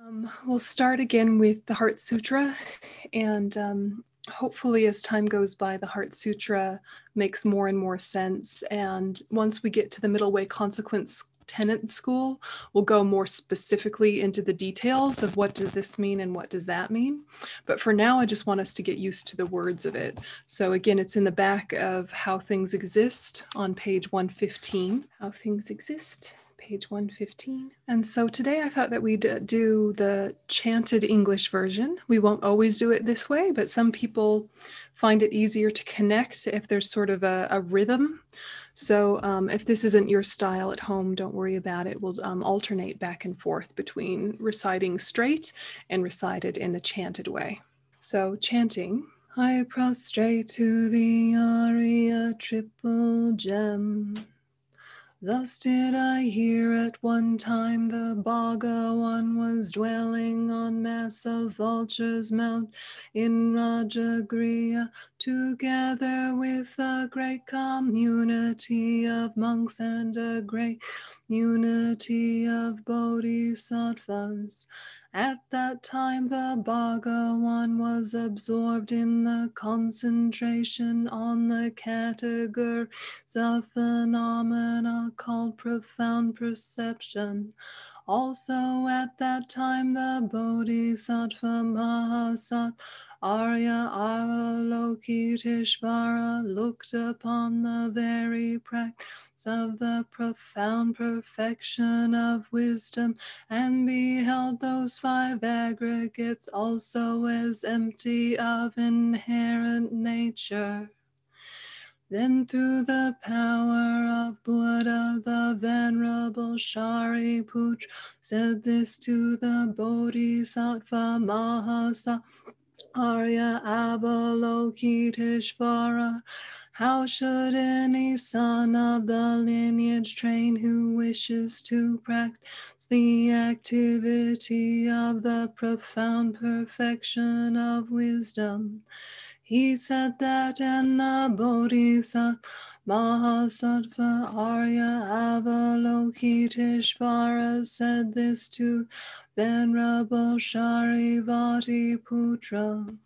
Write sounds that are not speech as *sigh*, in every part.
Um, we'll start again with the Heart Sutra, and um, hopefully, as time goes by, the Heart Sutra makes more and more sense. And once we get to the middle way consequence tenet school, we'll go more specifically into the details of what does this mean and what does that mean. But for now, I just want us to get used to the words of it. So again, it's in the back of How Things Exist on page 115. How Things Exist page 115. And so today I thought that we'd do the chanted English version. We won't always do it this way, but some people find it easier to connect if there's sort of a, a rhythm. So um, if this isn't your style at home, don't worry about it. We'll um, alternate back and forth between reciting straight and recited in the chanted way. So chanting. I prostrate to the Arya triple gem. Thus did I hear at one time the Bhagawan was dwelling on mass of vultures mount in Rajagriha, together with a great community of monks and a great unity of bodhisattvas. At that time, the Bhagawan was absorbed in the concentration on the categories of phenomena called profound perception. Also at that time, the Bodhisattva Mahasat Arya Avalokiteshvara looked upon the very practice of the profound perfection of wisdom and beheld those five aggregates also as empty of inherent nature. Then through the power of Buddha, the venerable Shariputra said this to the Bodhisattva Mahasa Arya Avalokiteshvara. How should any son of the lineage train who wishes to practice the activity of the profound perfection of wisdom? He said that and the Bodhisattva Mahasattva Arya Avalokiteshvara said this to Venerable Sharivati Putra.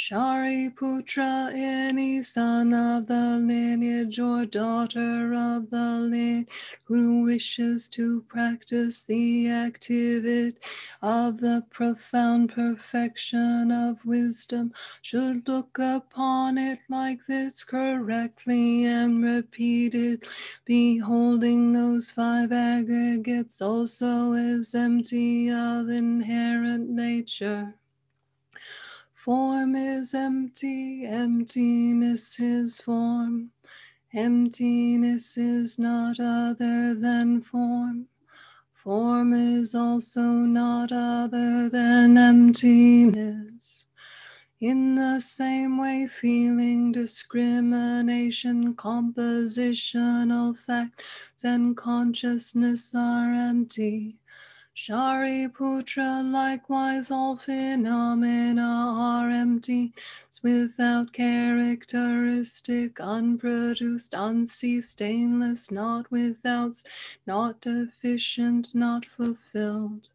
Shariputra, any son of the lineage or daughter of the lineage who wishes to practice the activity of the profound perfection of wisdom should look upon it like this correctly and repeat it, beholding those five aggregates also as empty of inherent nature. Form is empty, emptiness is form. Emptiness is not other than form. Form is also not other than emptiness. In the same way, feeling, discrimination, compositional facts, and consciousness are empty. Shariputra, likewise, all phenomena are empty, without characteristic, unproduced, unceased, stainless, not without, not deficient, not fulfilled.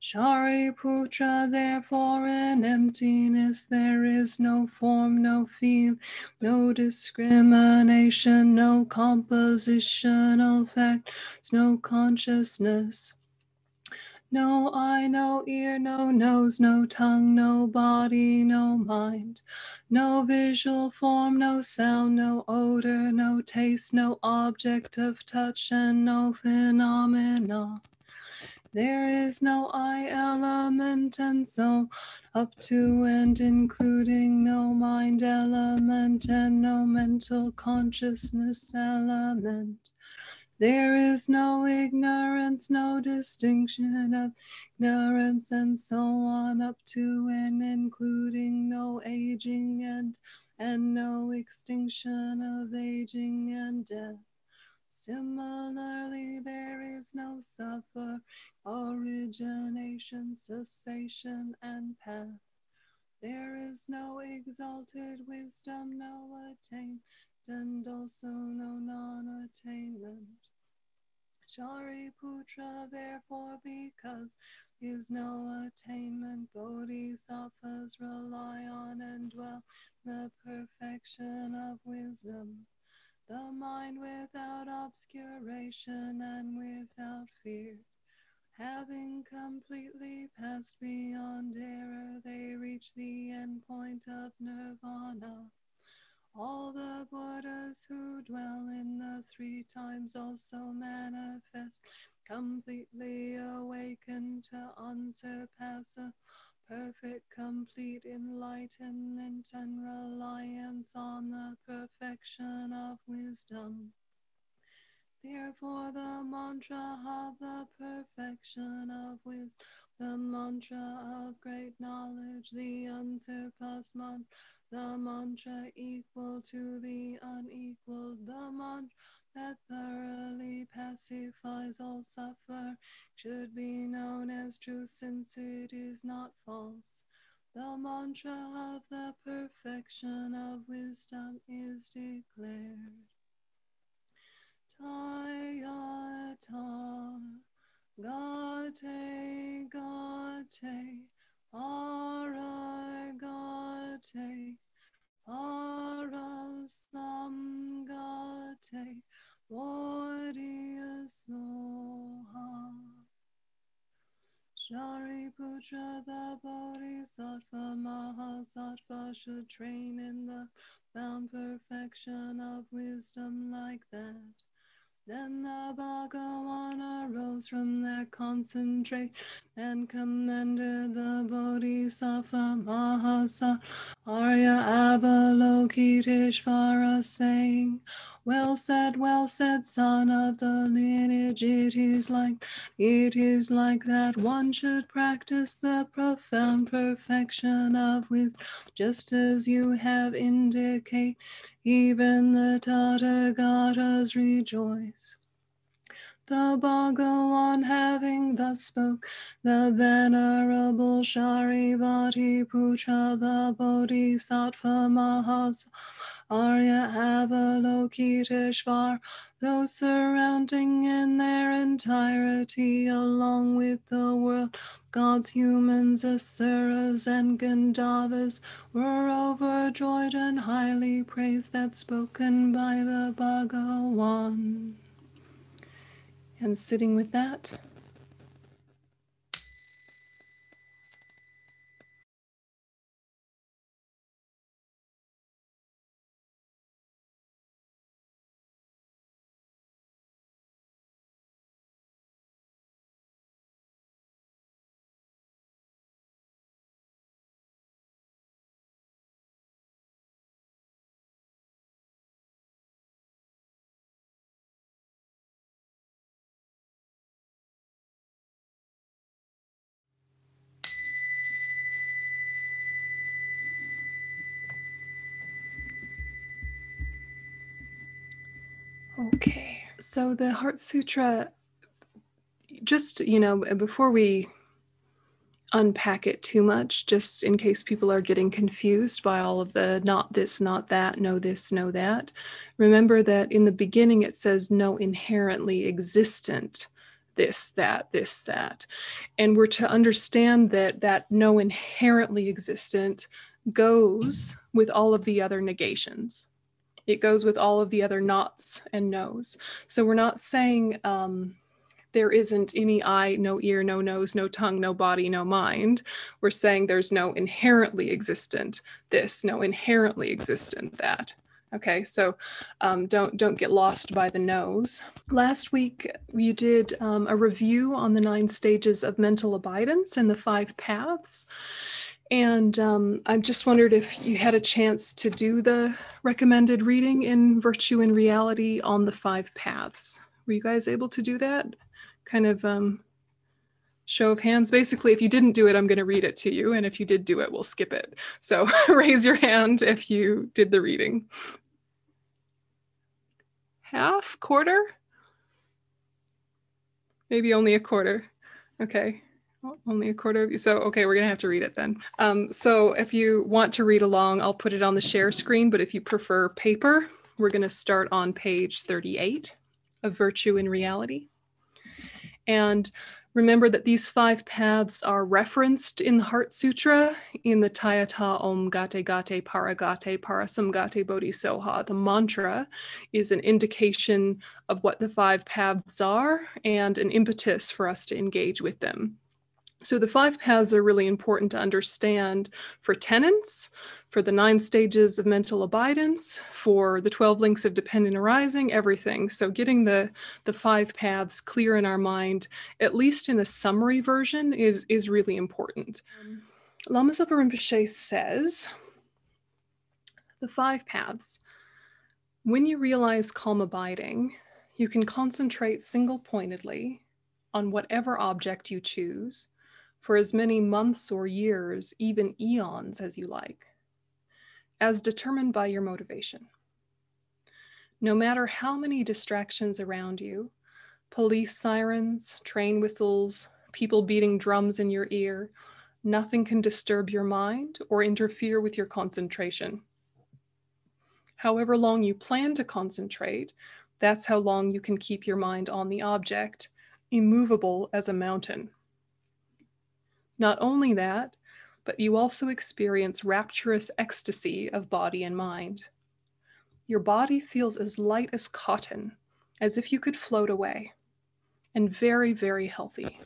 Shariputra, therefore, in emptiness there is no form, no feel, no discrimination, no compositional facts, no consciousness. No eye, no ear, no nose, no tongue, no body, no mind, no visual form, no sound, no odor, no taste, no object of touch, and no phenomena. There is no I element, and so up to and including no mind element and no mental consciousness element. There is no ignorance, no distinction of ignorance, and so on up to and including no aging and and no extinction of aging and death. Similarly, there is no suffer, origination, cessation, and path. There is no exalted wisdom, no attainment and also no non attainment. Shariputra, therefore, because is no attainment, bodhisattvas rely on and dwell the perfection of wisdom. The mind without obscuration and without fear. Having completely passed beyond error, they reach the end point of nirvana. All the Buddhas who dwell in the three times also manifest, completely awakened to unsurpassable, perfect, complete enlightenment and reliance on the perfection of wisdom. Therefore, the mantra of the perfection of wisdom, the mantra of great knowledge, the unsurpassed mantra the mantra equal to the unequaled, the mantra that thoroughly pacifies all suffer, should be known as truth since it is not false. The mantra of the perfection of wisdom is declared. Tayata gate gate Paragate, Parasamgate, Bodhisattva. Shariputra, the Bodhisattva Mahasattva should train in the found perfection of wisdom like that. Then the Bhagavan arose from their concentrate and commended the Bodhisattva Mahasa Arya Avalokiteshvara, saying, Well said, well said, son of the lineage. It is like, it is like that one should practice the profound perfection of wisdom, just as you have indicated even the Tathagatas rejoice. The Bhagavan having thus spoke, the venerable Sharivati Putra, the Bodhisattva Mahas, Arya Avalokiteshvar, those surrounding in their entirety, along with the world, gods, humans, asuras, and Gandharvas were overjoyed and highly praised that spoken by the Bhagawan. And sitting with that, Okay, so the Heart Sutra, just, you know, before we unpack it too much, just in case people are getting confused by all of the not this, not that, no this, no that, remember that in the beginning it says no inherently existent this, that, this, that. And we're to understand that that no inherently existent goes with all of the other negations it goes with all of the other nots and nos. So we're not saying um, there isn't any eye, no ear, no nose, no tongue, no body, no mind. We're saying there's no inherently existent this, no inherently existent that. Okay, so um, don't don't get lost by the nose. Last week you did um, a review on the nine stages of mental abidance and the five paths, and um, I just wondered if you had a chance to do the recommended reading in Virtue and Reality on the Five Paths. Were you guys able to do that? Kind of um, show of hands. Basically, if you didn't do it, I'm going to read it to you. And if you did do it, we'll skip it. So *laughs* raise your hand if you did the reading. Half, quarter? Maybe only a quarter. Okay only a quarter of you. So, okay, we're going to have to read it then. Um, so, if you want to read along, I'll put it on the share screen. But if you prefer paper, we're going to start on page 38 of Virtue and Reality. And remember that these five paths are referenced in the Heart Sutra in the Tayata Om Gate Gate Paragate Parasamgate Bodhisoha. The mantra is an indication of what the five paths are and an impetus for us to engage with them. So the five paths are really important to understand for tenets, for the nine stages of mental abidance, for the 12 links of dependent arising, everything. So getting the, the five paths clear in our mind, at least in a summary version, is, is really important. Um, Lama Zopa Rinpoche says, the five paths. When you realize calm abiding, you can concentrate single pointedly on whatever object you choose for as many months or years, even eons as you like, as determined by your motivation. No matter how many distractions around you, police sirens, train whistles, people beating drums in your ear, nothing can disturb your mind or interfere with your concentration. However long you plan to concentrate, that's how long you can keep your mind on the object, immovable as a mountain. Not only that, but you also experience rapturous ecstasy of body and mind. Your body feels as light as cotton, as if you could float away, and very, very healthy.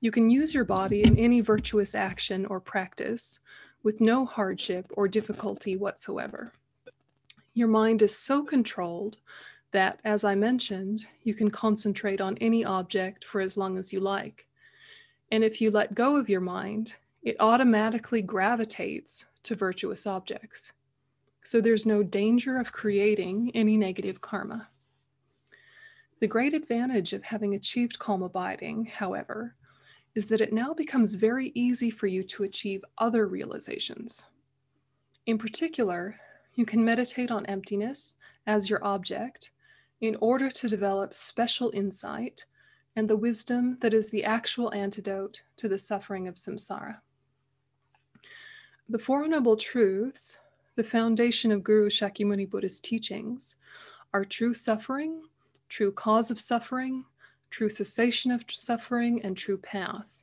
You can use your body in any virtuous action or practice with no hardship or difficulty whatsoever. Your mind is so controlled that, as I mentioned, you can concentrate on any object for as long as you like. And if you let go of your mind, it automatically gravitates to virtuous objects. So there's no danger of creating any negative karma. The great advantage of having achieved calm abiding, however, is that it now becomes very easy for you to achieve other realizations. In particular, you can meditate on emptiness as your object in order to develop special insight and the wisdom that is the actual antidote to the suffering of samsara. The Four Noble Truths, the foundation of Guru Shakyamuni Buddha's teachings, are true suffering, true cause of suffering, true cessation of suffering, and true path.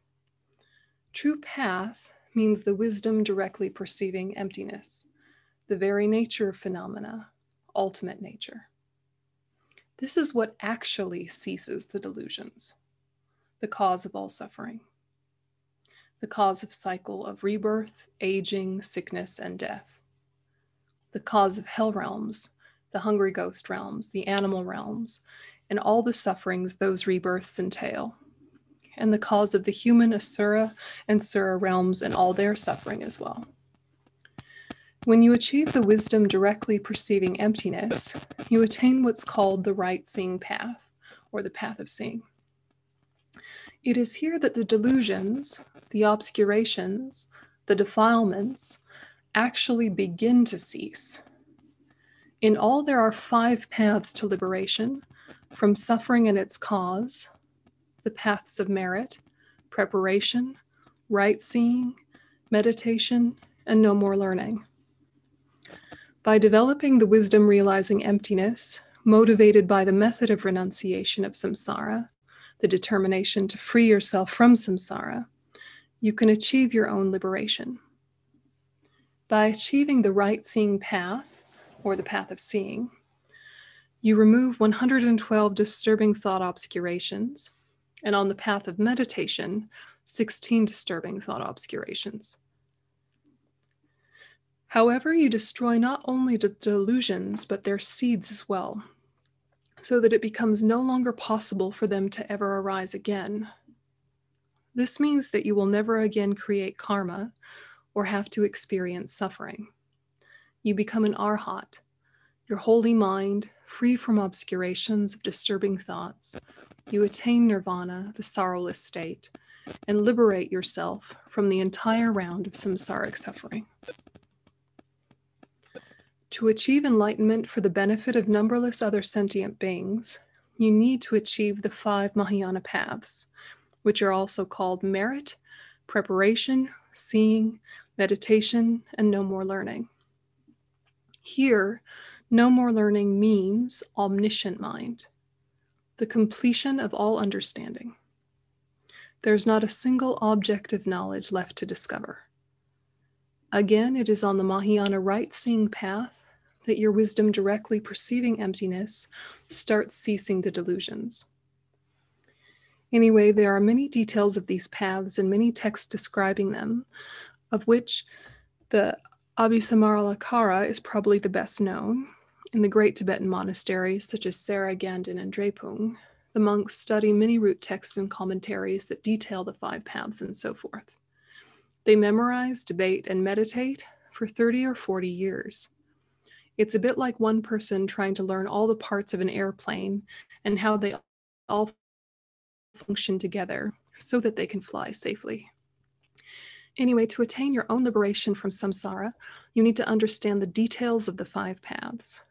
True path means the wisdom directly perceiving emptiness, the very nature of phenomena, ultimate nature. This is what actually ceases the delusions, the cause of all suffering, the cause of cycle of rebirth, aging, sickness, and death, the cause of hell realms, the hungry ghost realms, the animal realms, and all the sufferings those rebirths entail, and the cause of the human asura and sura realms and all their suffering as well. When you achieve the wisdom directly perceiving emptiness, you attain what's called the right seeing path, or the path of seeing. It is here that the delusions, the obscurations, the defilements actually begin to cease. In all, there are five paths to liberation from suffering and its cause, the paths of merit, preparation, right seeing, meditation, and no more learning. By developing the wisdom realizing emptiness, motivated by the method of renunciation of samsara, the determination to free yourself from samsara, you can achieve your own liberation. By achieving the right seeing path, or the path of seeing, you remove 112 disturbing thought obscurations, and on the path of meditation, 16 disturbing thought obscurations. However, you destroy not only the delusions, but their seeds as well, so that it becomes no longer possible for them to ever arise again. This means that you will never again create karma or have to experience suffering. You become an arhat, your holy mind, free from obscurations of disturbing thoughts. You attain nirvana, the sorrowless state, and liberate yourself from the entire round of samsaric suffering. To achieve enlightenment for the benefit of numberless other sentient beings, you need to achieve the five Mahayana paths, which are also called merit, preparation, seeing, meditation, and no more learning. Here, no more learning means omniscient mind, the completion of all understanding. There's not a single object of knowledge left to discover. Again, it is on the Mahayana right seeing path that your wisdom directly perceiving emptiness starts ceasing the delusions. Anyway, there are many details of these paths and many texts describing them, of which the Abhisamayalankara is probably the best known. In the great Tibetan monasteries, such as Sera, Ganden, and Drepung, the monks study many root texts and commentaries that detail the five paths and so forth. They memorize, debate, and meditate for 30 or 40 years. It's a bit like one person trying to learn all the parts of an airplane and how they all function together so that they can fly safely. Anyway, to attain your own liberation from samsara, you need to understand the details of the five paths.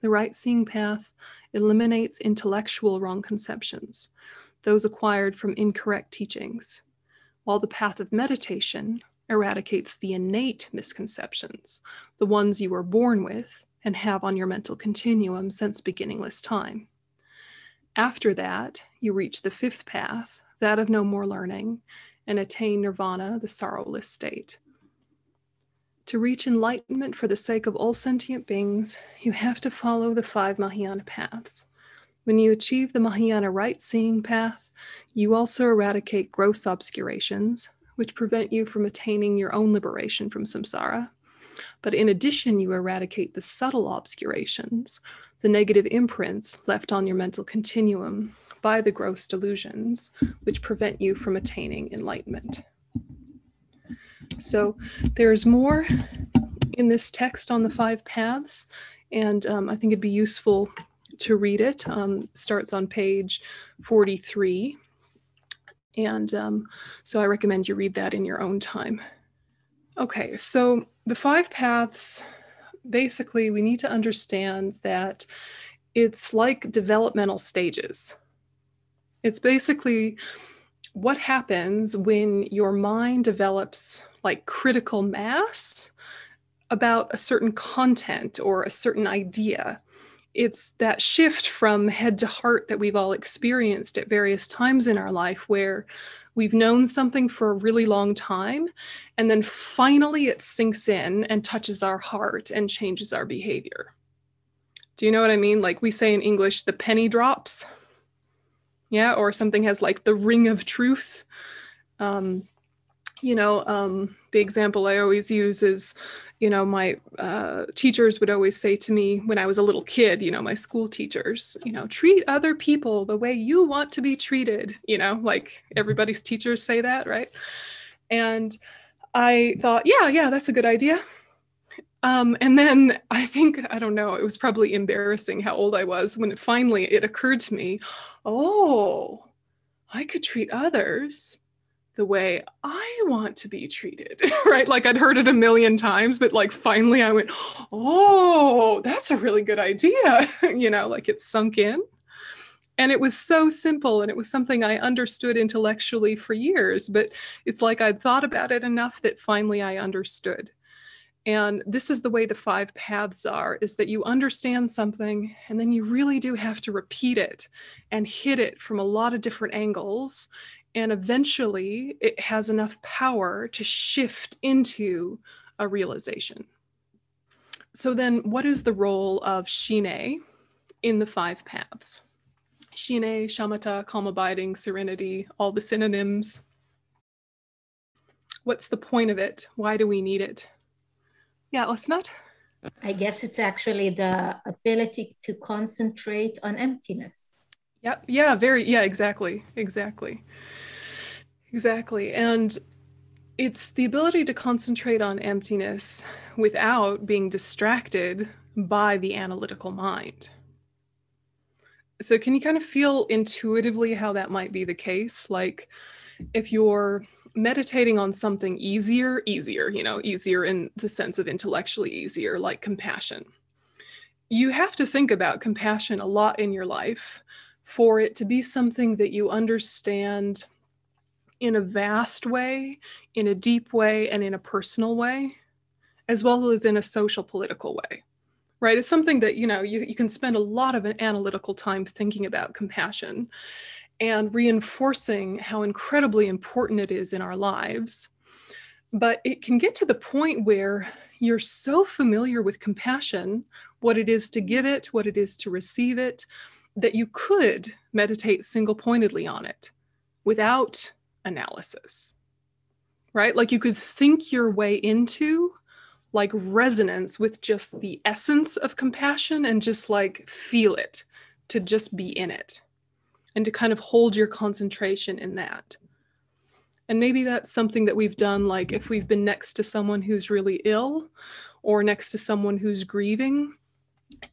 The right seeing path eliminates intellectual wrong conceptions, those acquired from incorrect teachings, while the path of meditation eradicates the innate misconceptions, the ones you were born with and have on your mental continuum since beginningless time. After that, you reach the fifth path, that of no more learning, and attain nirvana, the sorrowless state. To reach enlightenment for the sake of all sentient beings, you have to follow the five Mahayana paths. When you achieve the Mahayana right seeing path, you also eradicate gross obscurations, which prevent you from attaining your own liberation from samsara. But in addition, you eradicate the subtle obscurations, the negative imprints left on your mental continuum by the gross delusions, which prevent you from attaining enlightenment. So there's more in this text on the five paths, and um, I think it'd be useful to read it. Um, starts on page 43. And um, so I recommend you read that in your own time. Okay, so the five paths basically, we need to understand that it's like developmental stages. It's basically what happens when your mind develops like critical mass about a certain content or a certain idea. It's that shift from head to heart that we've all experienced at various times in our life where we've known something for a really long time and then finally it sinks in and touches our heart and changes our behavior. Do you know what I mean? Like we say in English, the penny drops. Yeah, or something has like the ring of truth. Um, you know, um, the example I always use is, you know, my uh, teachers would always say to me when I was a little kid, you know, my school teachers, you know, treat other people the way you want to be treated, you know, like everybody's teachers say that, right? And I thought, yeah, yeah, that's a good idea. Um, and then *laughs* I think, I don't know, it was probably embarrassing how old I was when it finally it occurred to me, oh, I could treat others the way I want to be treated, *laughs* right? Like I'd heard it a million times, but like finally I went, oh, that's a really good idea. *laughs* you know, like it sunk in. And it was so simple and it was something I understood intellectually for years, but it's like I'd thought about it enough that finally I understood. And this is the way the five paths are is that you understand something and then you really do have to repeat it and hit it from a lot of different angles and eventually it has enough power to shift into a realization. So, then what is the role of Shiné in the five paths? Shiné, shamatha, calm abiding, serenity, all the synonyms. What's the point of it? Why do we need it? Yeah, Osnat? I guess it's actually the ability to concentrate on emptiness. Yeah, yeah, very, yeah, exactly, exactly. Exactly. And it's the ability to concentrate on emptiness without being distracted by the analytical mind. So, can you kind of feel intuitively how that might be the case? Like, if you're meditating on something easier, easier, you know, easier in the sense of intellectually easier, like compassion, you have to think about compassion a lot in your life for it to be something that you understand in a vast way, in a deep way, and in a personal way, as well as in a social political way. right? It's something that, you know, you, you can spend a lot of an analytical time thinking about compassion and reinforcing how incredibly important it is in our lives. But it can get to the point where you're so familiar with compassion, what it is to give it, what it is to receive it, that you could meditate single pointedly on it without analysis, right? Like you could think your way into like resonance with just the essence of compassion and just like feel it, to just be in it and to kind of hold your concentration in that. And maybe that's something that we've done, like if we've been next to someone who's really ill or next to someone who's grieving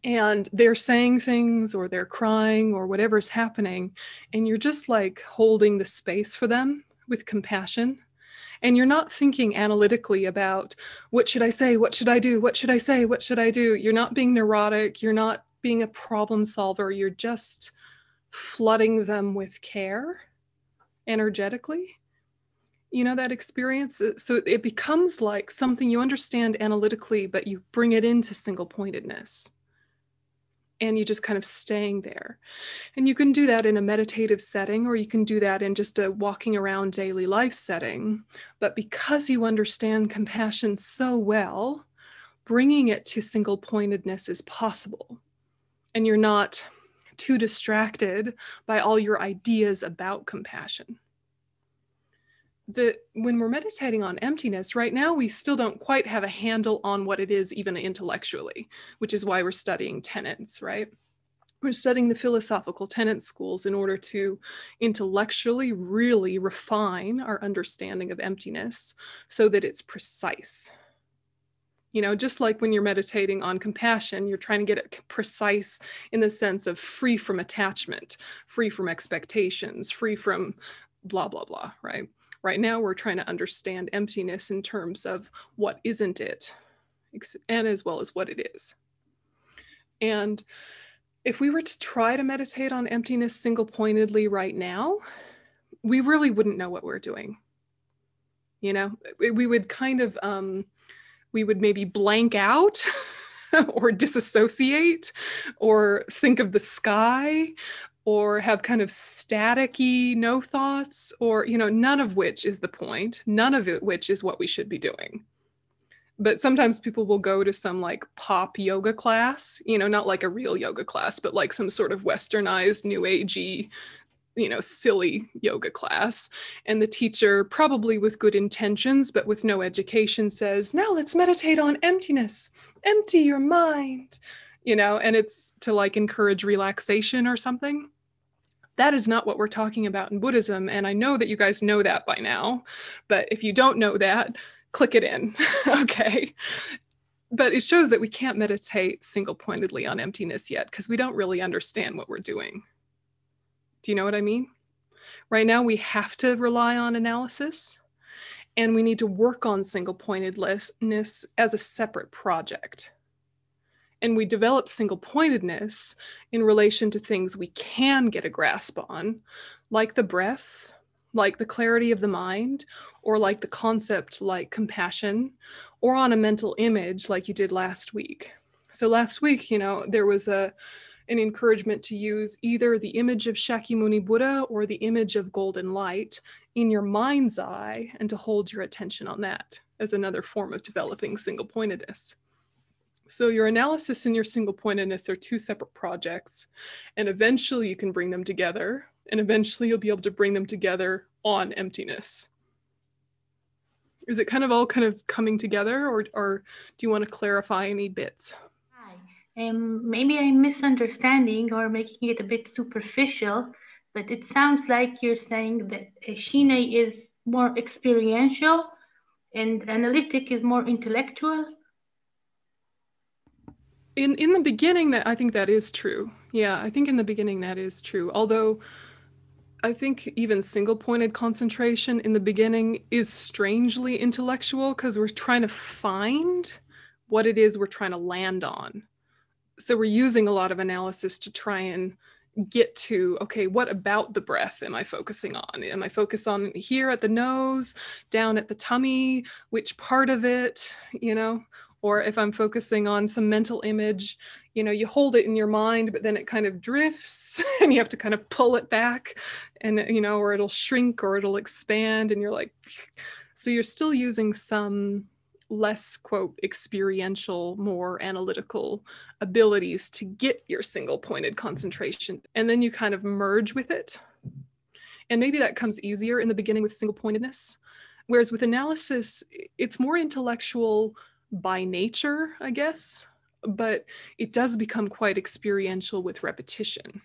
and they're saying things or they're crying or whatever's happening, and you're just like holding the space for them with compassion. And you're not thinking analytically about what should I say? What should I do? What should I say? What should I do? You're not being neurotic. You're not being a problem solver. You're just flooding them with care energetically you know that experience uh, so it becomes like something you understand analytically but you bring it into single pointedness and you just kind of staying there. And you can do that in a meditative setting or you can do that in just a walking around daily life setting. But because you understand compassion so well bringing it to single pointedness is possible. And you're not too distracted by all your ideas about compassion. The, when we're meditating on emptiness, right now we still don't quite have a handle on what it is, even intellectually, which is why we're studying tenets, right? We're studying the philosophical tenet schools in order to intellectually really refine our understanding of emptiness so that it's precise, you know just like when you're meditating on compassion you're trying to get it precise in the sense of free from attachment free from expectations free from blah blah blah right right now we're trying to understand emptiness in terms of what isn't it and as well as what it is. And if we were to try to meditate on emptiness single pointedly right now we really wouldn't know what we're doing. You know we would kind of um, we would maybe blank out *laughs* or disassociate or think of the sky or have kind of staticky no thoughts or you know none of which is the point. None of it which is what we should be doing. But sometimes people will go to some like pop yoga class you know not like a real yoga class but like some sort of westernized new agey you know silly yoga class. And the teacher probably with good intentions but with no education says now let's meditate on emptiness. Empty your mind. You know and it's to like encourage relaxation or something that is not what we're talking about in buddhism and i know that you guys know that by now but if you don't know that click it in *laughs* okay but it shows that we can't meditate single pointedly on emptiness yet because we don't really understand what we're doing do you know what I mean? Right now, we have to rely on analysis and we need to work on single pointedness as a separate project. And we develop single pointedness in relation to things we can get a grasp on, like the breath, like the clarity of the mind, or like the concept like compassion, or on a mental image like you did last week. So last week, you know, there was a an encouragement to use either the image of Shakyamuni Buddha or the image of golden light in your mind's eye and to hold your attention on that as another form of developing single pointedness. So, your analysis and your single pointedness are two separate projects, and eventually you can bring them together, and eventually you'll be able to bring them together on emptiness. Is it kind of all kind of coming together, or, or do you want to clarify any bits? Um, maybe I'm misunderstanding or making it a bit superficial, but it sounds like you're saying that Shiné is more experiential and analytic is more intellectual. In in the beginning, that I think that is true. Yeah, I think in the beginning that is true. Although I think even single pointed concentration in the beginning is strangely intellectual because we're trying to find what it is we're trying to land on so we're using a lot of analysis to try and get to okay what about the breath am i focusing on am i focused on here at the nose down at the tummy which part of it you know or if i'm focusing on some mental image you know you hold it in your mind but then it kind of drifts *laughs* and you have to kind of pull it back and you know or it'll shrink or it'll expand and you're like so you're still using some less quote experiential more analytical abilities to get your single pointed concentration and then you kind of merge with it. And maybe that comes easier in the beginning with single pointedness whereas with analysis it's more intellectual by nature i guess but it does become quite experiential with repetition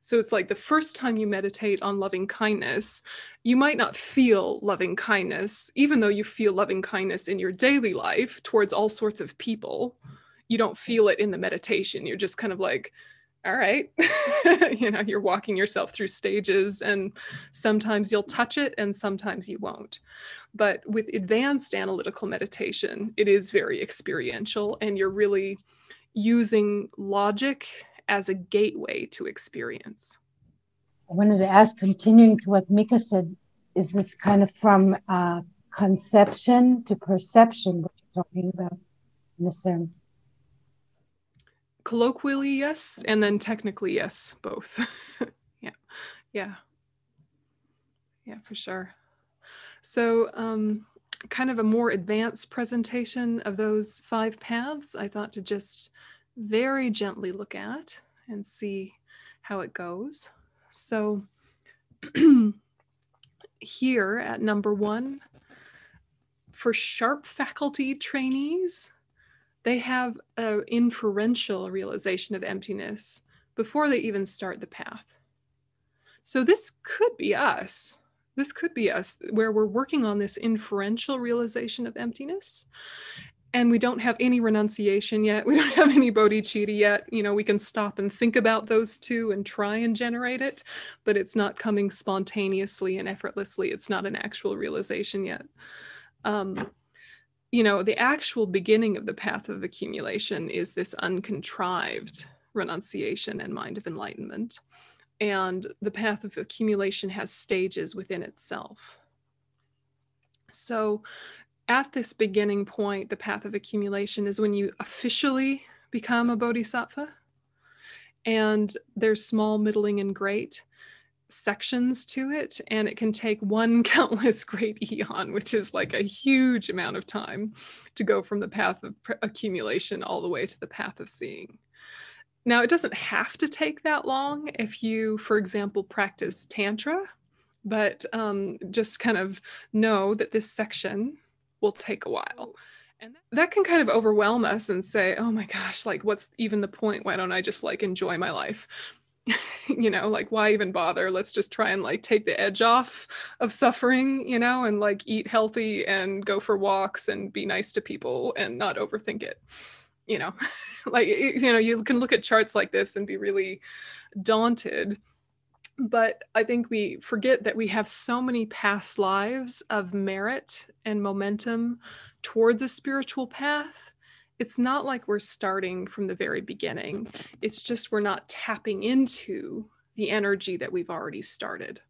so it's like the first time you meditate on loving kindness, you might not feel loving kindness, even though you feel loving kindness in your daily life towards all sorts of people. You don't feel it in the meditation. You're just kind of like, all right, *laughs* you know, you're walking yourself through stages, and sometimes you'll touch it and sometimes you won't. But with advanced analytical meditation, it is very experiential, and you're really using logic as a gateway to experience. I wanted to ask, continuing to what Mika said, is it kind of from uh, conception to perception, what you're talking about, in a sense? Colloquially, yes, and then technically, yes, both. *laughs* yeah, yeah, yeah, for sure. So, um, kind of a more advanced presentation of those five paths, I thought to just very gently look at and see how it goes. So *clears throat* here at number one, for sharp faculty trainees, they have an inferential realization of emptiness before they even start the path. So this could be us. This could be us where we're working on this inferential realization of emptiness and we don't have any renunciation yet *laughs* we don't have any bodhicitta yet you know we can stop and think about those two and try and generate it but it's not coming spontaneously and effortlessly it's not an actual realization yet um, you know the actual beginning of the path of accumulation is this uncontrived renunciation and mind of enlightenment. And the path of accumulation has stages within itself. So at this beginning point, the path of accumulation is when you officially become a bodhisattva. And there's small, middling, and great sections to it. And it can take one *laughs* countless great eon, which is like a huge amount of time to go from the path of accumulation all the way to the path of seeing. Now, it doesn't have to take that long if you, for example, practice Tantra, but um, just kind of know that this section will take a while. And that can kind of overwhelm us and say, oh my gosh, like, what's even the point? Why don't I just like enjoy my life? *laughs* you know, like, why even bother? Let's just try and like take the edge off of suffering, you know, and like eat healthy and go for walks and be nice to people and not overthink it. You know, *laughs* like, you know, you can look at charts like this and be really daunted but I think we forget that we have so many past lives of merit and momentum towards a spiritual path. It's not like we're starting from the very beginning. It's just we're not tapping into the energy that we've already started.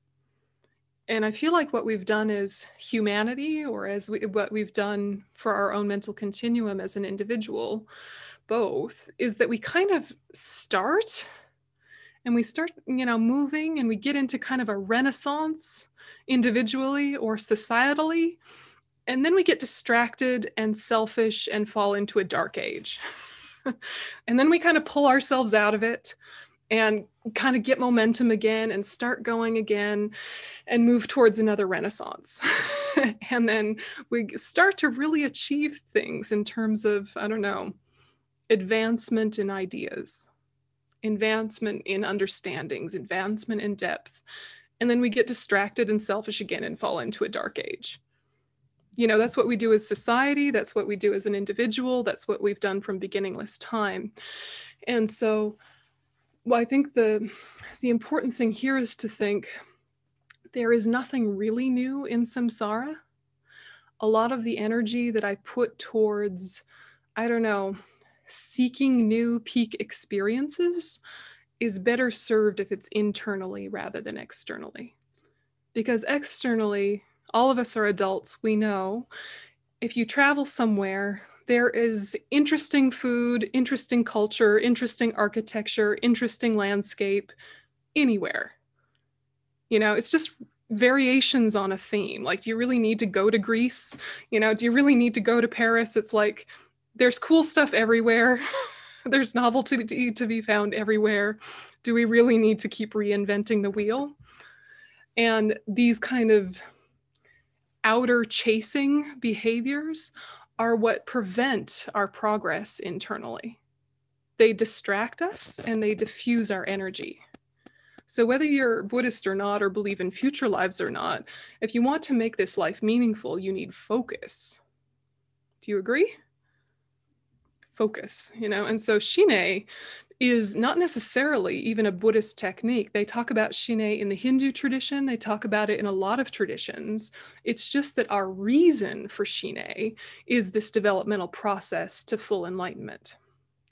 And I feel like what we've done as humanity, or as we, what we've done for our own mental continuum as an individual, both, is that we kind of start and we start you know moving and we get into kind of a renaissance individually or societally and then we get distracted and selfish and fall into a dark age *laughs* and then we kind of pull ourselves out of it and kind of get momentum again and start going again and move towards another renaissance *laughs* and then we start to really achieve things in terms of i don't know advancement in ideas advancement in understandings, advancement in depth. And then we get distracted and selfish again and fall into a dark age. You know, that's what we do as society, that's what we do as an individual, that's what we've done from beginningless time. And so well, I think the the important thing here is to think there is nothing really new in samsara. A lot of the energy that I put towards, I don't know, seeking new peak experiences is better served if it's internally rather than externally. Because externally, all of us are adults, we know if you travel somewhere, there is interesting food, interesting culture, interesting architecture, interesting landscape anywhere. You know, it's just variations on a theme. Like, do you really need to go to Greece? You know, do you really need to go to Paris? It's like there's cool stuff everywhere. *laughs* there's novelty to be found everywhere. Do we really need to keep reinventing the wheel? And these kind of outer chasing behaviors are what prevent our progress internally. They distract us and they diffuse our energy. So, whether you're Buddhist or not, or believe in future lives or not, if you want to make this life meaningful, you need focus. Do you agree? Focus, you know? And so, Shiné is not necessarily even a Buddhist technique. They talk about Shiné in the Hindu tradition, they talk about it in a lot of traditions. It's just that our reason for Shiné is this developmental process to full enlightenment.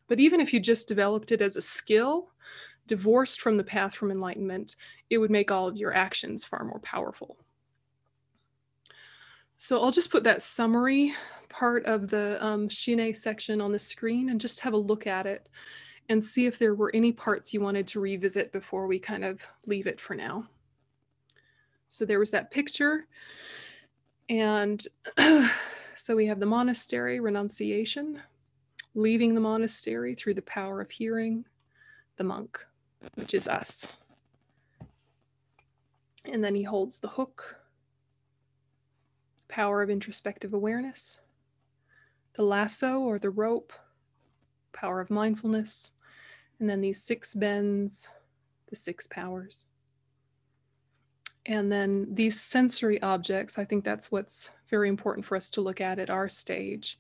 But even if you just developed it as a skill, divorced from the path from enlightenment, it would make all of your actions far more powerful. So I'll just put that summary part of the um, Shiné section on the screen and just have a look at it and see if there were any parts you wanted to revisit before we kind of leave it for now. So there was that picture. And *clears throat* so we have the monastery renunciation, leaving the monastery through the power of hearing, the monk, which is us. And then he holds the hook, power of introspective awareness, the lasso or the rope, power of mindfulness, and then these six bends, the six powers. And then these sensory objects, I think that's what's very important for us to look at at our stage,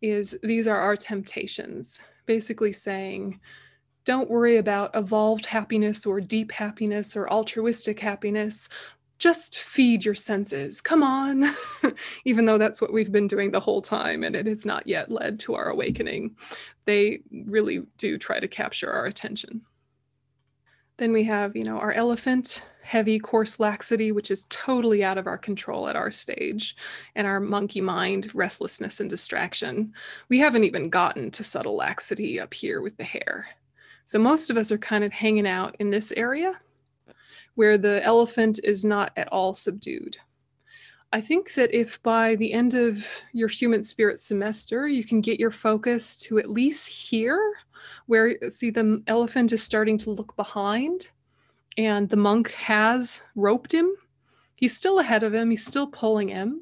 is these are our temptations, basically saying, don't worry about evolved happiness or deep happiness or altruistic happiness. Just feed your senses. Come on. *laughs* Even though that's what we've been doing the whole time and it has not yet led to our awakening they really do try to capture our attention. Then we have, you know, our elephant, heavy, coarse laxity, which is totally out of our control at our stage, and our monkey mind, restlessness and distraction. We haven't even gotten to subtle laxity up here with the hair. So most of us are kind of hanging out in this area where the elephant is not at all subdued. I think that if by the end of your human spirit semester, you can get your focus to at least here, where see the elephant is starting to look behind and the monk has roped him. He's still ahead of him, he's still pulling him,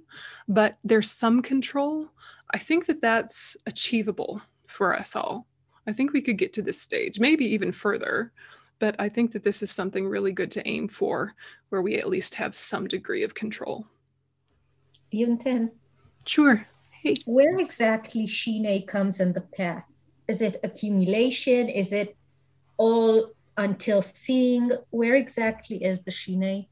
but there's some control. I think that that's achievable for us all. I think we could get to this stage, maybe even further, but I think that this is something really good to aim for where we at least have some degree of control. Yönten. Sure. Hey. Where exactly Shiné comes in the path? Is it accumulation? Is it all until seeing? Where exactly is the Shiné?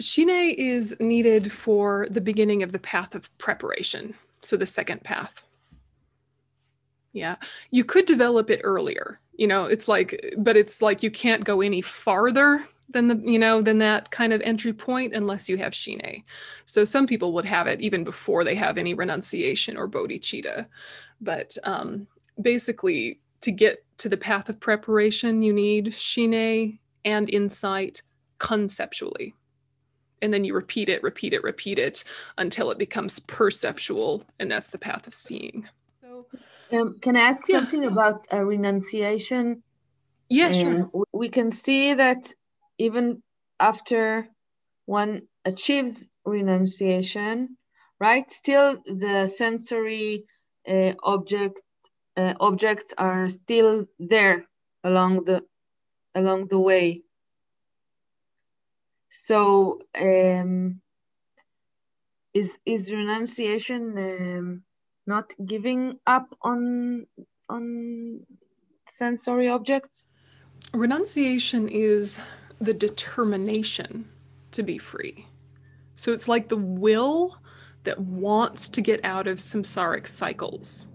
Shiné is needed for the beginning of the path of preparation. So the second path. Yeah. You could develop it earlier. You know, it's like, but it's like you can't go any farther than the you know than that kind of entry point unless you have shiné. So some people would have it even before they have any renunciation or bodhicitta. But um, basically to get to the path of preparation you need shiné and insight conceptually. And then you repeat it repeat it repeat it until it becomes perceptual and that's the path of seeing. So um, can i ask yeah. something about a renunciation? Yeah, sure. We can see that even after one achieves renunciation, right? Still, the sensory uh, object uh, objects are still there along the along the way. So, um, is is renunciation um, not giving up on on sensory objects? Renunciation is the determination to be free. So it's like the will that wants to get out of samsaric cycles.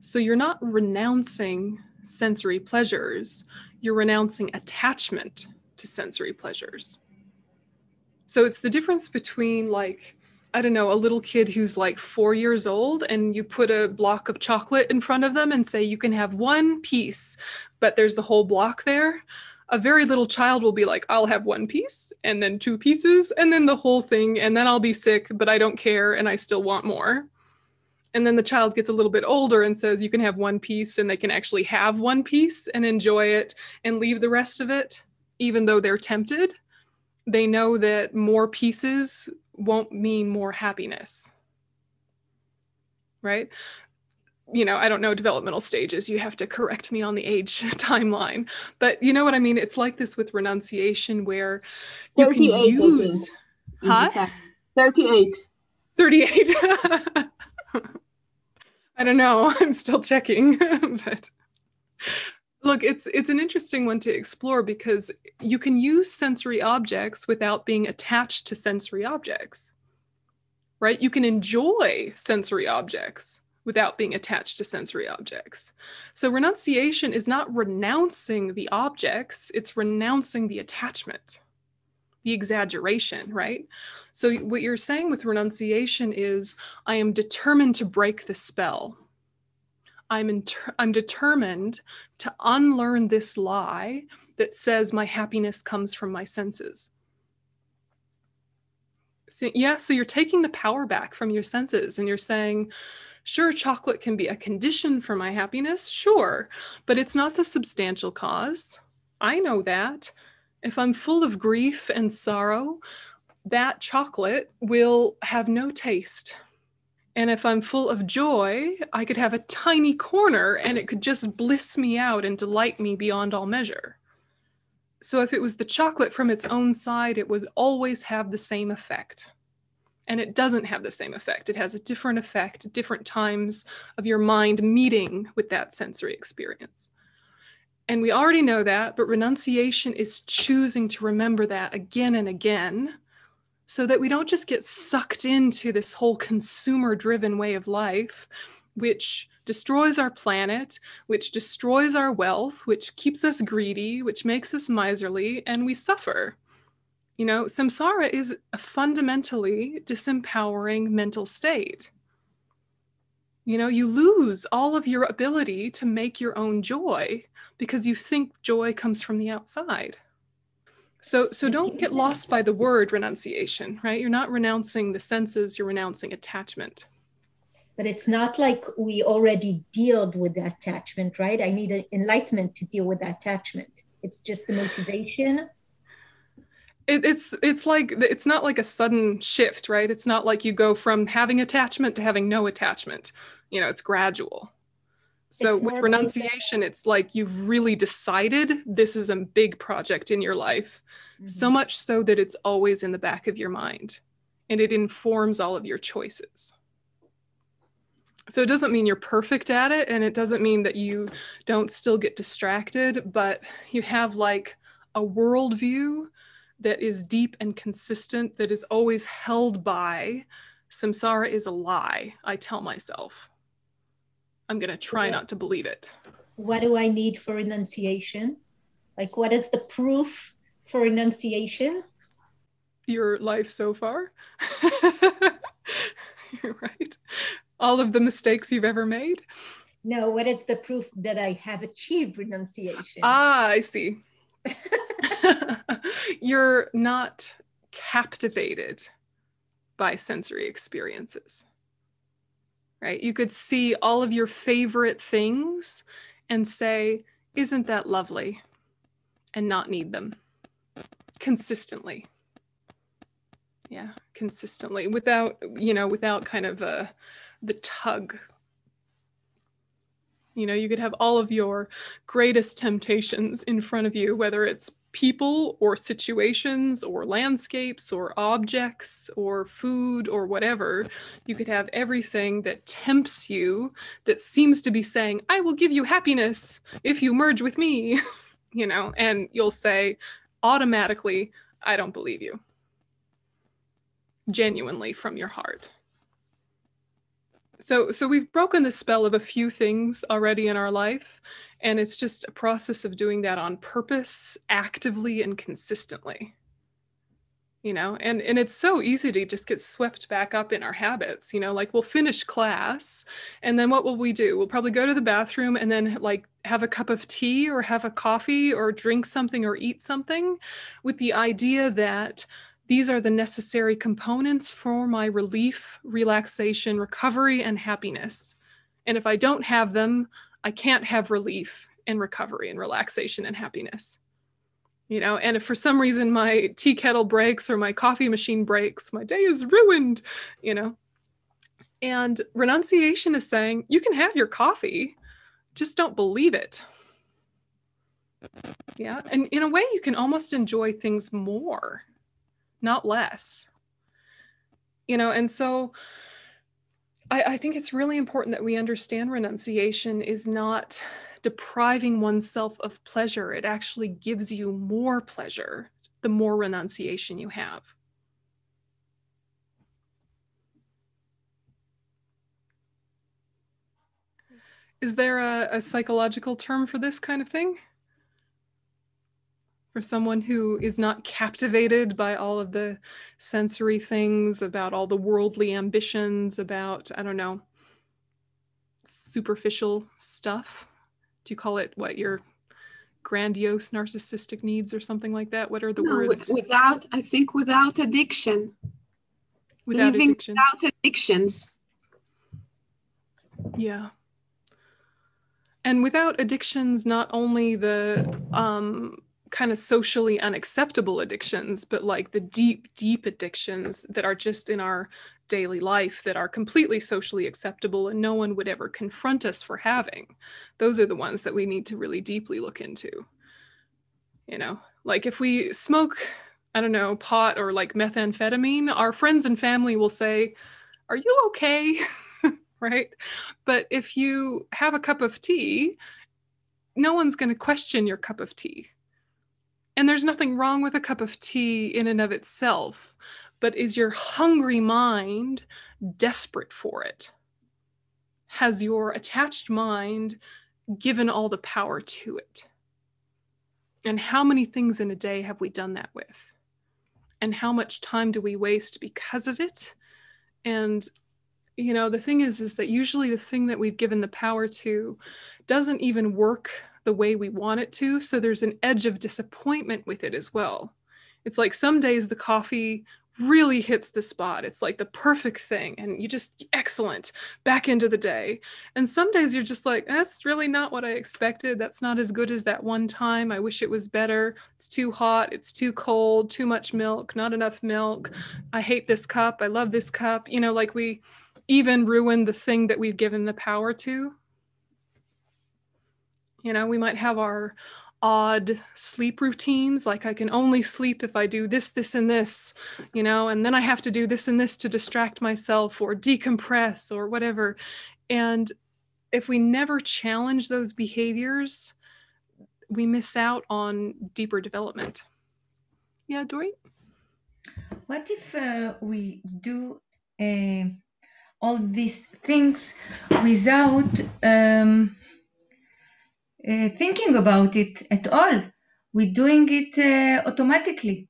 So you're not renouncing sensory pleasures, you're renouncing attachment to sensory pleasures. So it's the difference between like I don't know, a little kid who's like four years old and you put a block of chocolate in front of them and say, you can have one piece, but there's the whole block there. A very little child will be like, I'll have one piece and then two pieces and then the whole thing. And then I'll be sick, but I don't care and I still want more. And then the child gets a little bit older and says, you can have one piece and they can actually have one piece and enjoy it and leave the rest of it, even though they're tempted. They know that more pieces won't mean more happiness. Right? You know, I don't know developmental stages. You have to correct me on the age *laughs* timeline. But you know what I mean? It's like this with renunciation where you can use. Huh? 38. 38. *laughs* I don't know. *laughs* I'm still checking, but look, it's it's an interesting one to explore because you can use sensory objects without being attached to sensory objects. Right? You can enjoy sensory objects without being attached to sensory objects. So renunciation is not renouncing the objects, it's renouncing the attachment the exaggeration, right? So, what you're saying with renunciation is I am determined to break the spell. I'm, inter- I'm determined to unlearn this lie that says my happiness comes from my senses. So, yeah, so you're taking the power back from your senses and you're saying, sure, chocolate can be a condition for my happiness, sure, but it's not the substantial cause. I know that. If I'm full of grief and sorrow, that chocolate will have no taste. And if I'm full of joy, I could have a tiny corner and it could just bliss me out and delight me beyond all measure. So if it was the chocolate from its own side, it would always have the same effect. And it doesn't have the same effect. It has a different effect different times of your mind meeting with that sensory experience. And we already know that, but renunciation is choosing to remember that again and again so that we don't just get sucked into this whole consumer driven way of life, which destroys our planet, which destroys our wealth, which keeps us greedy, which makes us miserly, and we suffer. You know, samsara is a fundamentally disempowering mental state. You know, you lose all of your ability to make your own joy because you think joy comes from the outside. So, so don't get lost by the word renunciation, right? You're not renouncing the senses, you're renouncing attachment. But it's not like we already dealt with the attachment, right? I need enlightenment to deal with the attachment. It's just the motivation. It, it's it's like it's not like a sudden shift, right? It's not like you go from having attachment to having no attachment. You know, it's gradual. So it's with renunciation, it's like you've really decided this is a big project in your life, mm-hmm. so much so that it's always in the back of your mind and it informs all of your choices. So it doesn't mean you're perfect at it and it doesn't mean that you don't still get distracted, but you have like a worldview that is deep and consistent, that is always held by samsara is a lie, I tell myself. I'm going to try not to believe it. What do I need for enunciation? Like, what is the proof for enunciation? Your life so far. *laughs* You're right. All of the mistakes you've ever made. No, what is the proof that I have achieved renunciation? Ah, I see. *laughs* You're not captivated by sensory experiences right? You could see all of your favorite things and say, Isn't that lovely? and not need them consistently. Yeah, consistently without, you know, without kind of a, the tug. You know, you could have all of your greatest temptations in front of you, whether it's people or situations or landscapes or objects or food or whatever. You could have everything that tempts you that seems to be saying, I will give you happiness if you merge with me, *laughs* you know, and you'll say automatically, I don't believe you. Genuinely from your heart. So, so we've broken the spell of a few things already in our life, and it's just a process of doing that on purpose, actively, and consistently. you know and and it's so easy to just get swept back up in our habits you know like we'll finish class and then what will we do we'll probably go to the bathroom and then like have a cup of tea or have a coffee or drink something or eat something with the idea that these are the necessary components for my relief relaxation recovery and happiness. And if i don't have them i can't have relief and recovery and relaxation and happiness. You know and if for some reason my tea kettle breaks or my coffee machine breaks my day is ruined you know. And renunciation is saying you can have your coffee just don't believe it. Yeah and in a way you can almost enjoy things more not less you know and so I, I think it's really important that we understand renunciation is not depriving oneself of pleasure. It actually gives you more pleasure the more renunciation you have. Is there a, a, psychological term for this kind of thing? For someone who is not captivated by all of the sensory things, about all the worldly ambitions, about, I don't know, superficial stuff? do you call it what your grandiose narcissistic needs or something like that? What are the no, words? Without, I think, without addiction. Without Living addiction. without addictions. Yeah. And without addictions, not only the um, kind of socially unacceptable addictions, but like the deep, deep addictions that are just in our daily life that are completely socially acceptable and no one would ever confront us for having those are the ones that we need to really deeply look into. You know like if we smoke i don't know pot or like methamphetamine our friends and family will say are you okay? *laughs* Right? But if you have a cup of tea no one's going to question your cup of tea and there's nothing wrong with a cup of tea in and of itself but is your hungry mind desperate for it? Has your attached mind given all the power to it? And how many things in a day have we done that with? And how much time do we waste because of it? And you know, the thing is is that usually the thing that we've given the power to doesn't even work the way we want it to, so there's an edge of disappointment with it as well. It's like some days the coffee really hits the spot. It's like the perfect thing. And you just excellent back into the day. And some days you're just like, that's really not what I expected. That's not as good as that one time. I wish it was better. It's too hot. It's too cold. Too much milk. Not enough milk. I hate this cup. I love this cup. You know, like we even ruin the thing that we've given the power to. You know, we might have our odd sleep routines like i can only sleep if i do this this and this you know and then i have to do this and this to distract myself or decompress or whatever. And if we never challenge those behaviors we miss out on deeper development. Yeah dory what if uh, we do uh, all these things without um, uh, thinking about it at all. We're doing it uh, automatically.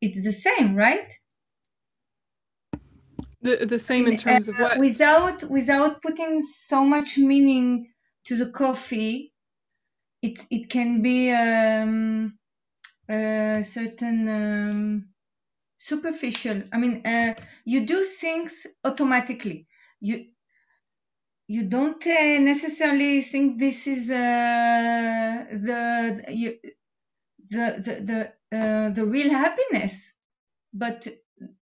It's the same, right? The, the same in terms of uh, what? Without without putting so much meaning to the coffee, it it can be um, a certain um, superficial. I mean, uh, you do things automatically. You you don't uh, necessarily think this is uh, the the the the, uh, the real happiness. But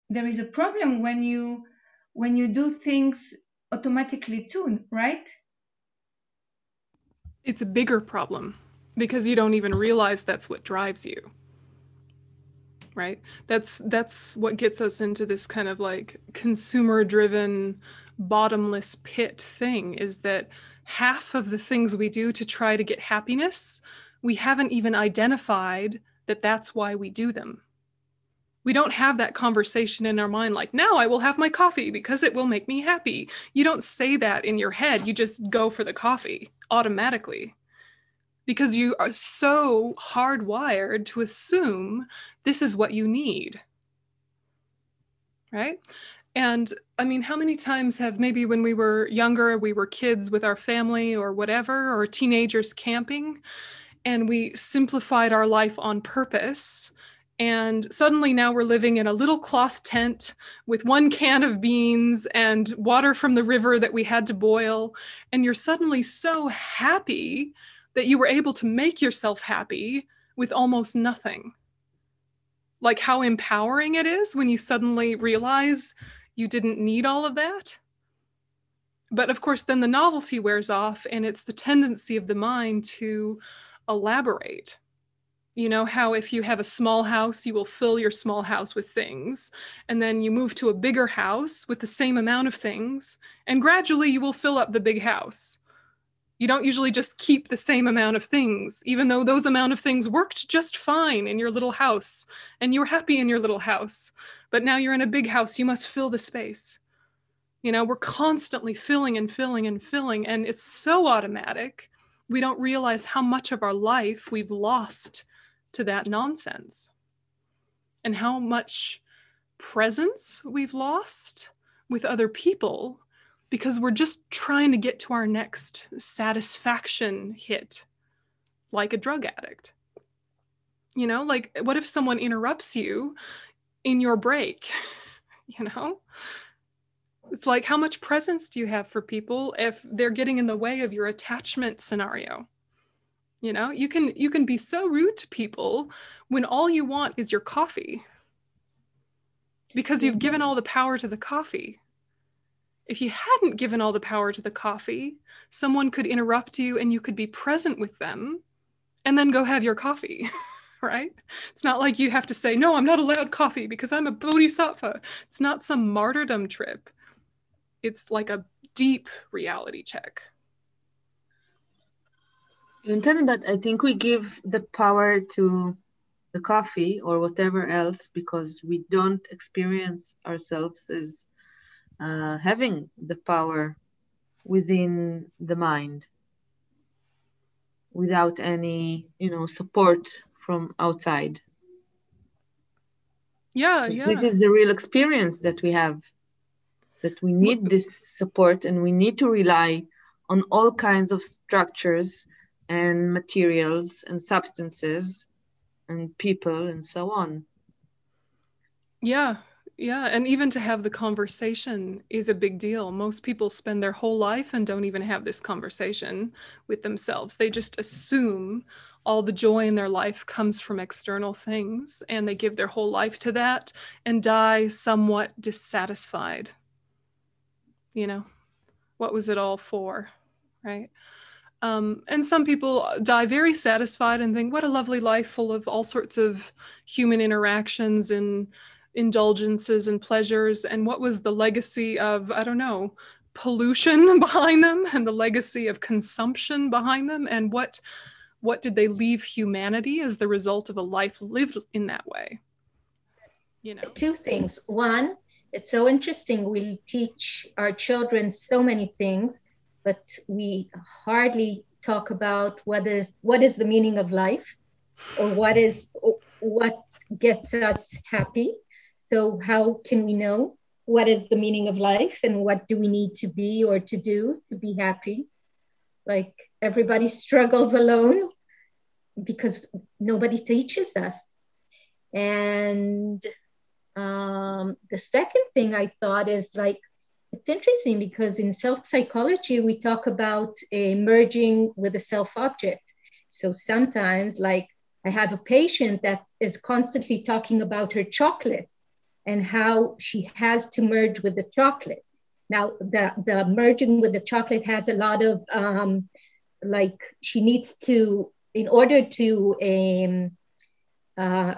there is a problem when you when you do things automatically too right? It's a bigger problem because you don't even realize that's what drives you right? That's that's what gets us into this kind of like consumer driven bottomless pit thing is that half of the things we do to try to get happiness, we haven't even identified that that's why we do them. We don't have that conversation in our mind like, now I will have my coffee because it will make me happy. You don't say that in your head. You just go for the coffee automatically because you are so hardwired to assume this is what you need. right? And I mean, how many times have maybe when we were younger, we were kids with our family or whatever, or teenagers camping, and we simplified our life on purpose. And suddenly now we're living in a little cloth tent with one can of beans and water from the river that we had to boil. And you're suddenly so happy that you were able to make yourself happy with almost nothing. Like how empowering it is when you suddenly realize you didn't need all of that. But of course, then the novelty wears off, and it's the tendency of the mind to elaborate. You know, how if you have a small house, you will fill your small house with things. And then you move to a bigger house with the same amount of things. And gradually you will fill up the big house. You don't usually just keep the same amount of things, even though those amount of things worked just fine in your little house and you were happy in your little house. But now you're in a big house, you must fill the space. You know, we're constantly filling and filling and filling, and it's so automatic. We don't realize how much of our life we've lost to that nonsense and how much presence we've lost with other people because we're just trying to get to our next satisfaction hit like a drug addict. You know, like what if someone interrupts you in your break? *laughs* you know? It's like how much presence do you have for people if they're getting in the way of your attachment scenario? You know, you can you can be so rude to people when all you want is your coffee. Because you've mm-hmm. given all the power to the coffee if you hadn't given all the power to the coffee, someone could interrupt you and you could be present with them and then go have your coffee, *laughs* *laughs* right? It's not like you have to say, no, I'm not allowed coffee because I'm a bodhisattva. It's not some martyrdom trip. It's like a deep reality check. Intended, but I think we give the power to the coffee or whatever else because we don't experience ourselves as uh, having the power within the mind without any you know support from outside yeah so yeah this is the real experience that we have that we need this support and we need to rely on all kinds of structures and materials and substances and people and so on yeah yeah, and even to have the conversation is a big deal. Most people spend their whole life and don't even have this conversation with themselves. They just assume all the joy in their life comes from external things and they give their whole life to that and die somewhat dissatisfied. You know, what was it all for? Right. Um, and some people die very satisfied and think, what a lovely life full of all sorts of human interactions and indulgences and pleasures and what was the legacy of i don't know pollution *laughs* behind them and the legacy of consumption behind them and what what did they leave humanity as the result of a life lived in that way? You know? Two things. One it's so interesting we teach our children so many things but we hardly talk about what is what is the meaning of life or what is what gets us happy. So, how can we know what is the meaning of life and what do we need to be or to do to be happy? Like everybody struggles alone because nobody teaches us. And um, the second thing I thought is like, it's interesting because in self psychology, we talk about a merging with a self object. So sometimes, like, I have a patient that is constantly talking about her chocolate and how she has to merge with the chocolate. Now, the, the merging with the chocolate has a lot of, um, like, she needs to, in order to, um, uh,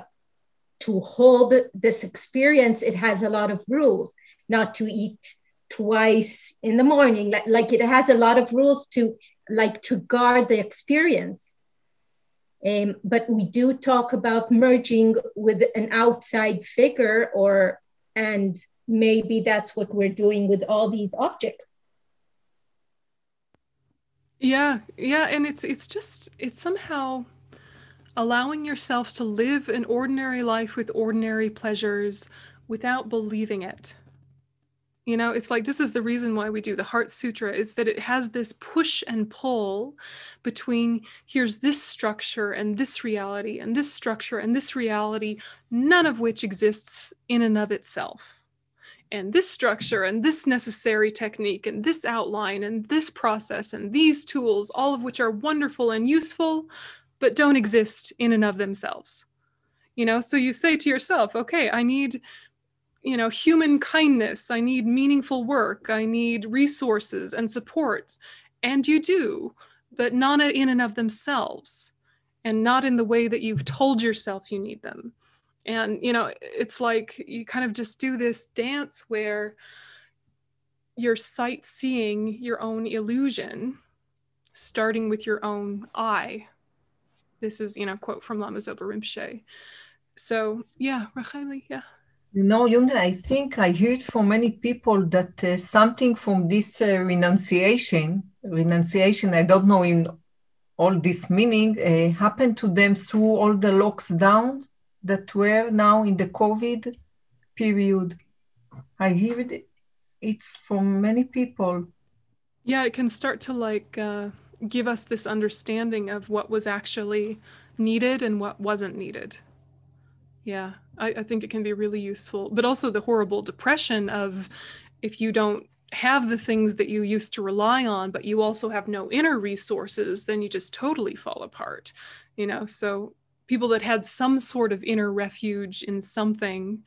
to hold this experience, it has a lot of rules not to eat twice in the morning. Like, like it has a lot of rules to, like, to guard the experience. Um, but we do talk about merging with an outside figure or and maybe that's what we're doing with all these objects yeah yeah and it's it's just it's somehow allowing yourself to live an ordinary life with ordinary pleasures without believing it. You know, it's like this is the reason why we do the Heart Sutra is that it has this push and pull between here's this structure and this reality and this structure and this reality, none of which exists in and of itself. And this structure and this necessary technique and this outline and this process and these tools, all of which are wonderful and useful, but don't exist in and of themselves. You know, so you say to yourself, okay, I need you know human kindness. I need meaningful work. I need resources and support. And you do but not in and of themselves and not in the way that you've told yourself you need them and you know it's like you kind of just do this dance where you're sight seeing your own illusion starting with your own eye. This is you know quote from lama zopa rinpoche. So yeah Racheli, yeah. You know, Yunda, I think I heard from many people that uh, something from this uh, renunciation, renunciation, I don't know in all this meaning, uh, happened to them through all the lockdowns that were now in the COVID period. I hear it, it's from many people. Yeah, it can start to like uh, give us this understanding of what was actually needed and what wasn't needed. Yeah, I, I think it can be really useful. But also the horrible depression of if you don't have the things that you used to rely on, but you also have no inner resources, then you just totally fall apart. You know, so people that had some sort of inner refuge in something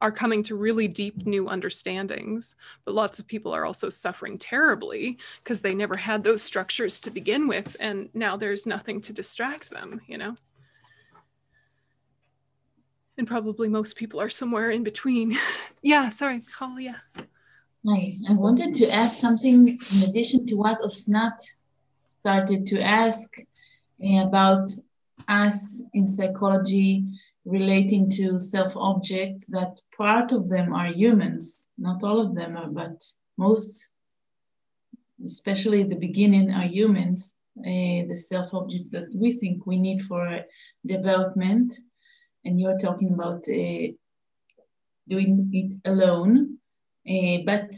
are coming to really deep new understandings. But lots of people are also suffering terribly because they never had those structures to begin with. And now there's nothing to distract them, you know? and probably most people are somewhere in between. *laughs* yeah, sorry, Michal, yeah. I wanted to ask something in addition to what Osnat started to ask eh, about us in psychology relating to self-objects, that part of them are humans, not all of them are, but most, especially the beginning, are humans, uh, the self-object that we think we need for development. And you're talking about uh, doing it alone. Uh, but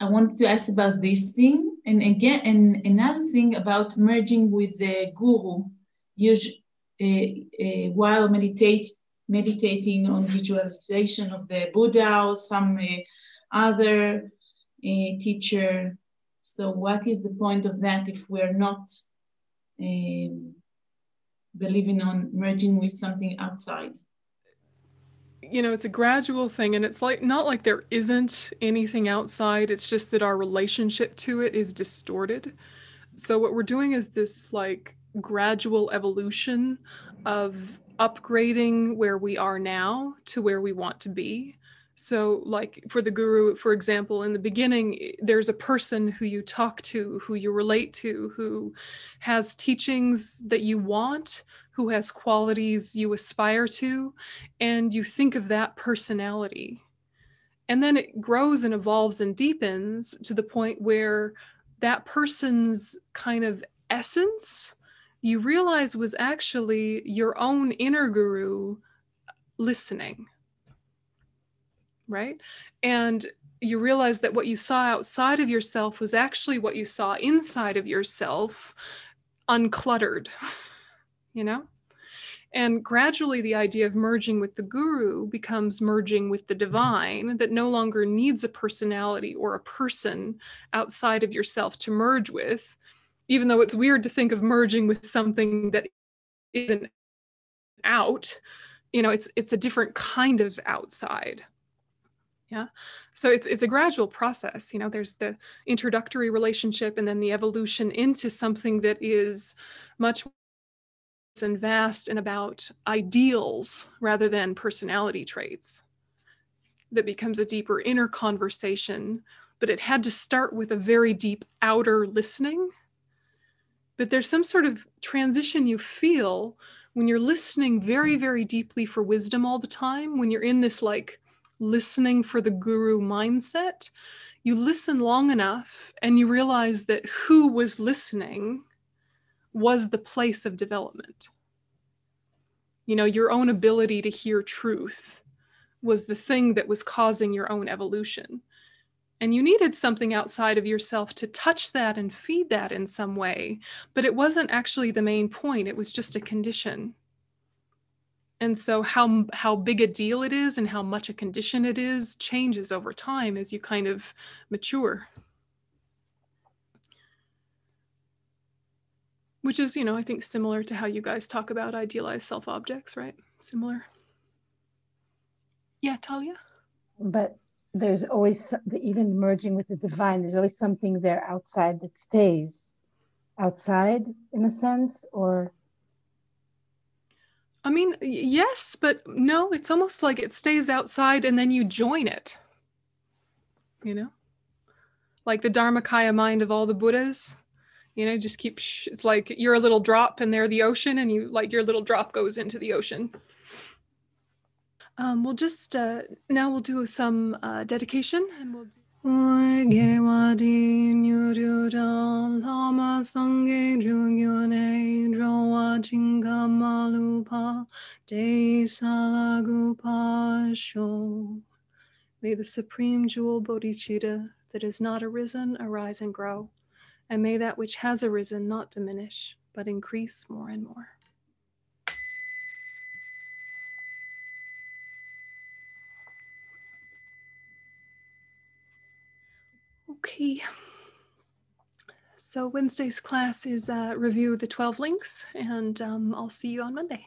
I wanted to ask about this thing, and again, and another thing about merging with the guru, usually, uh, while meditate meditating on visualization of the Buddha or some other teacher. So, what is the point of that if we're not um, believing on merging with something outside you know it's a gradual thing and it's like not like there isn't anything outside it's just that our relationship to it is distorted. So what we're doing is this like gradual evolution of upgrading where we are now to where we want to be. So, like for the guru, for example, in the beginning, there's a person who you talk to, who you relate to, who has teachings that you want, who has qualities you aspire to, and you think of that personality. And then it grows and evolves and deepens to the point where that person's kind of essence you realize was actually your own inner guru listening right? And you realize that what you saw outside of yourself was actually what you saw inside of yourself, uncluttered, *laughs* you know? And gradually, the idea of merging with the guru becomes merging with the divine that no longer needs a personality or a person outside of yourself to merge with, even though it's weird to think of merging with something that isn't out. You know, it's it's a different kind of outside yeah so it's it's a gradual process you know there's the introductory relationship and then the evolution into something that is much and vast and about ideals rather than personality traits. That becomes a deeper inner conversation but it had to start with a very deep outer listening. But there's some sort of transition you feel when you're listening very very deeply for wisdom all the time when you're in this like listening for the guru mindset, you listen long enough and you realize that who was listening was the place of development. You know, your own ability to hear truth was the thing that was causing your own evolution. And you needed something outside of yourself to touch that and feed that in some way. But it wasn't actually the main point, it was just a condition. And so, how, how big a deal it is and how much a condition it is changes over time as you kind of mature. Which is, you know, I think similar to how you guys talk about idealized self objects, right? Similar. Yeah, Talia? But there's always even merging with the divine there's always something there outside that stays outside in a sense or i mean yes but no it's almost like it stays outside and then you join it you know like the dharmakaya mind of all the buddhas you know just keep it's like you're a little drop and they're the ocean and you like your little drop goes into the ocean um, we'll just uh, now we'll do some uh, dedication and we'll. do- May the supreme jewel bodhicitta that is not arisen arise and grow, and may that which has arisen not diminish, but increase more and more. Okay. So Wednesday's class is a review the 12 links, and um, I'll see you on Monday.